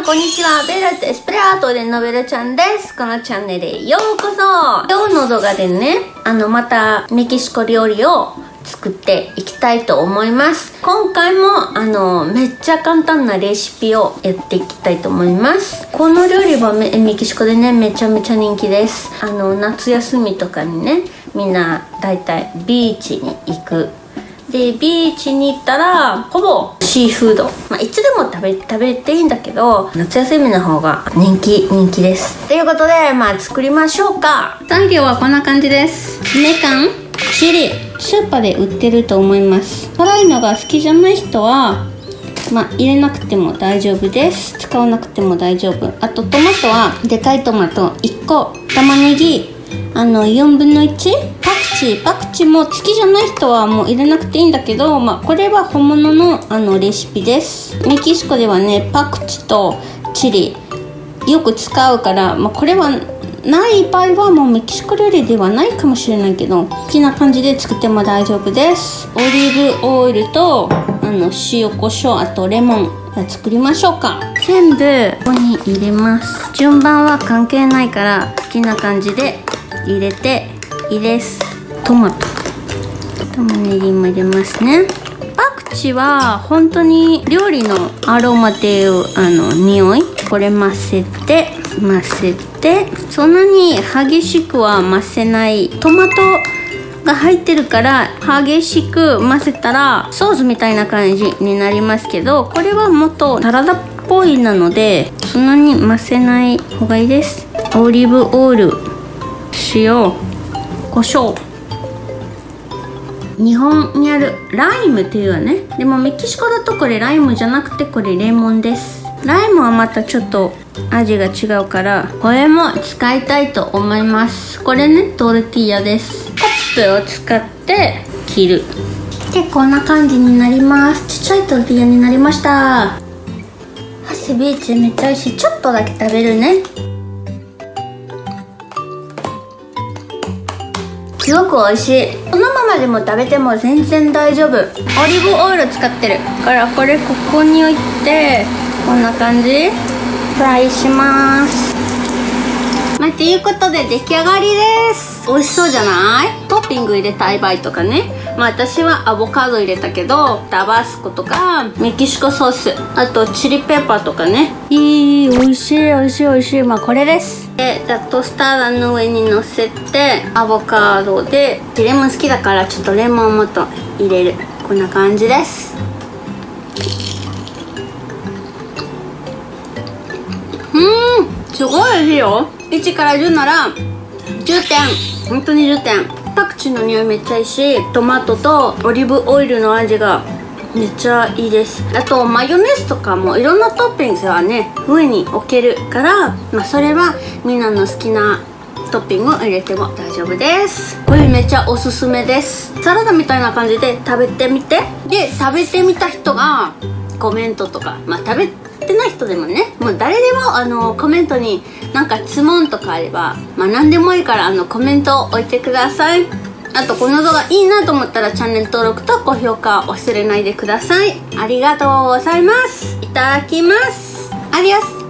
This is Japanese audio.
んこんにちは。ベラテエスプレアートでのベラちゃんです。このチャンネルへようこそ。今日の動画でねあのまたメキシコ料理を作っていきたいと思います。今回もあのめっちゃ簡単なレシピをやっていきたいと思います。この料理はメメキシコでねめちゃめちゃ人気です。あの夏休みとかにねみんなだいたいビーチに行く。でビーチに行ったらほぼシーフード、まあ、いつでも食べ食べていいんだけど夏休みの方が人気人気です。ということでまあ作りましょうか。材料はこんな感じです。メカンチリスーパーで売ってると思います。辛いのが好きじゃない人はまあ、入れなくても大丈夫です。使わなくても大丈夫。あとトマトはでかいトマト1個。玉ねぎあの4分の1パクチパクチーも好きじゃない人はもう入れなくていいんだけど、まあ、これは本物のあのレシピです。メキシコではねパクチーとチリよく使うから、まあ、これはない場合はもうメキシコ料理ではないかもしれないけど好きな感じで作っても大丈夫です。オリーブオイルとあの塩コショウあとレモン作りましょうか。全部ここに入れます。順番は関係ないから好きな感じで入れていいです。トマト。玉ねぎも入れますね。パクチーは本当に料理のアロマっていうあの匂い？これ混ぜて混ぜてそんなに激しくは混ぜない。トマトが入ってるから激しく混ぜたらソースみたいな感じになりますけどこれはもっとサラダっぽいなのでそんなに混ぜない方がいいです。オリーブオイル塩胡椒。日本にあるライムっていうね。でもメキシコだとこれライムじゃなくてこれレモンです。ライムはまたちょっと味が違うからこれも使いたいと思います。これねトルティーヤです。コップを使って切る。でこんな感じになります。ちっちゃいトルティーヤになりました。ハセビーチめっちゃ美味しい。ちょっとだけ食べるね。すごく美味しい。このままでも食べても全然大丈夫。オリーブオイル使ってる。からこれここに置いてこんな感じ。フライします。まあ、っていうことで出来上がりです。美味しそうじゃない？トッピング入れたい場合とかね。まあ私はアボカド入れたけどタバスコとかメキシコソースあとチリペッパーとかね。いい美味しい美味しい美味しい。まあこれです。でじゃあトースターの上にのせてアボカドでレモン好きだからちょっとレモンもっと入れる。こんな感じです。うんすごい美味しいよ。1から10なら10点。本当に10点チの匂いめっちゃいいしトマトとオリーブオイルの味がめっちゃいいです。あとマヨネーズとかもいろんなトッピングはね上に置けるから、まあ、それはみんなの好きなトッピングを入れても大丈夫です。これめっちゃおすすめです。サラダみたいな感じで食べてみて。で食べてみた人がコメントとかまあ食べてない人でもねもう誰でもあのコメントになんか質問とかあればまあ何でもいいからあのコメントを置いてください。あとこの動画いいなと思ったらチャンネル登録と高評価忘れないでください。ありがとうございます。いただきます。アディオス